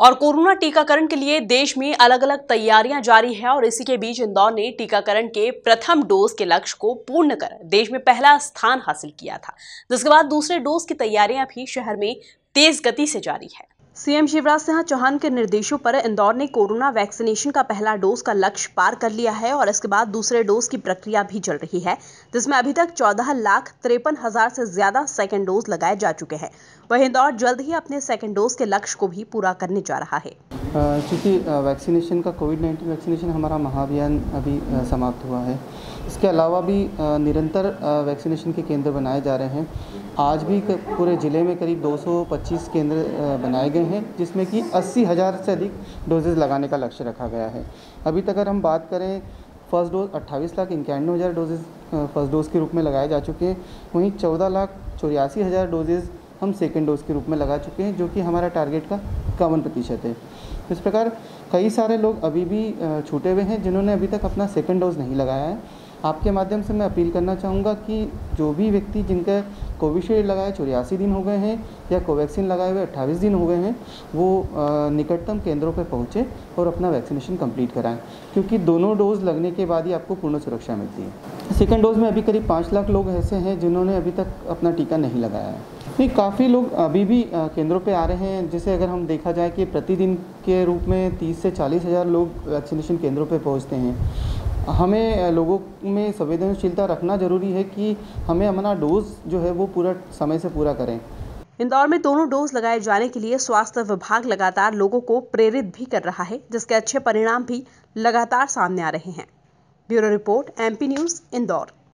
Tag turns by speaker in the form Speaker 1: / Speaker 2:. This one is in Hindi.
Speaker 1: और कोरोना टीकाकरण के लिए देश में अलग अलग तैयारियाँ जारी है और इसी के बीच इंदौर ने टीकाकरण के प्रथम डोज के लक्ष्य को पूर्ण कर देश में पहला स्थान हासिल किया था। जिसके बाद दूसरे डोज की तैयारियाँ भी शहर में तेज गति से जारी है। सीएम शिवराज सिंह चौहान के निर्देशों पर इंदौर ने कोरोना वैक्सीनेशन का पहला डोज का लक्ष्य पार कर लिया है और इसके बाद दूसरे डोज की प्रक्रिया भी चल रही है, जिसमें अभी तक चौदह लाख तिरपन हज़ार से ज़्यादा सेकेंड डोज लगाए जा चुके हैं। वही इंदौर जल्द ही अपने सेकेंड डोज के लक्ष्य को भी पूरा करने जा रहा है।
Speaker 2: चूँकि वैक्सीनेशन का कोविड नाइन्टीन वैक्सीनेशन हमारा महाअभियान अभी समाप्त हुआ है। इसके अलावा भी निरंतर वैक्सीनेशन के केंद्र बनाए जा रहे हैं। आज भी पूरे ज़िले में करीब 225 केंद्र बनाए गए हैं, जिसमें कि अस्सी हज़ार से अधिक डोजेज़ लगाने का लक्ष्य रखा गया है। अभी तक अगर हम बात करें, फ़र्स्ट डोज अट्ठाईस लाख इक्यानवे हज़ार डोजेज़ फ़र्स्ट डोज के रूप में लगाए जा चुके हैं। वहीं चौदह लाख चौरासी हज़ार डोजेज़ हम सेकेंड डोज के रूप में लगा चुके हैं, जो कि हमारा टारगेट का इक्यावन प्रतिशत है। इस प्रकार कई सारे लोग अभी भी छूटे हुए हैं जिन्होंने अभी तक अपना सेकेंड डोज नहीं लगाया है। आपके माध्यम से मैं अपील करना चाहूँगा कि जो भी व्यक्ति जिनका कोविशील्ड लगाए, चौरासी दिन हो गए हैं या कोवैक्सीन लगाए हुए अट्ठाईस दिन हो गए हैं, वो निकटतम केंद्रों पर पहुँचे और अपना वैक्सीनेशन कंप्लीट कराएँ। क्योंकि दोनों डोज लगने के बाद ही आपको पूर्ण सुरक्षा मिलती है। सेकेंड डोज में अभी करीब पाँच लाख लोग ऐसे हैं जिन्होंने अभी तक अपना टीका नहीं लगाया है। नहीं, काफ़ी लोग अभी भी केंद्रों पे आ रहे हैं। जैसे अगर हम देखा जाए कि प्रतिदिन के रूप में 30 से चालीस हज़ार लोग वैक्सीनेशन केंद्रों पे पहुँचते हैं। हमें लोगों में संवेदनशीलता रखना ज़रूरी है कि हमें अपना डोज जो है वो पूरा समय से पूरा करें।
Speaker 1: इंदौर में दोनों डोज लगाए जाने के लिए स्वास्थ्य विभाग लगातार लोगों को प्रेरित भी कर रहा है, जिसके अच्छे परिणाम भी लगातार सामने आ रहे हैं। Bureau report, MP news, Indore.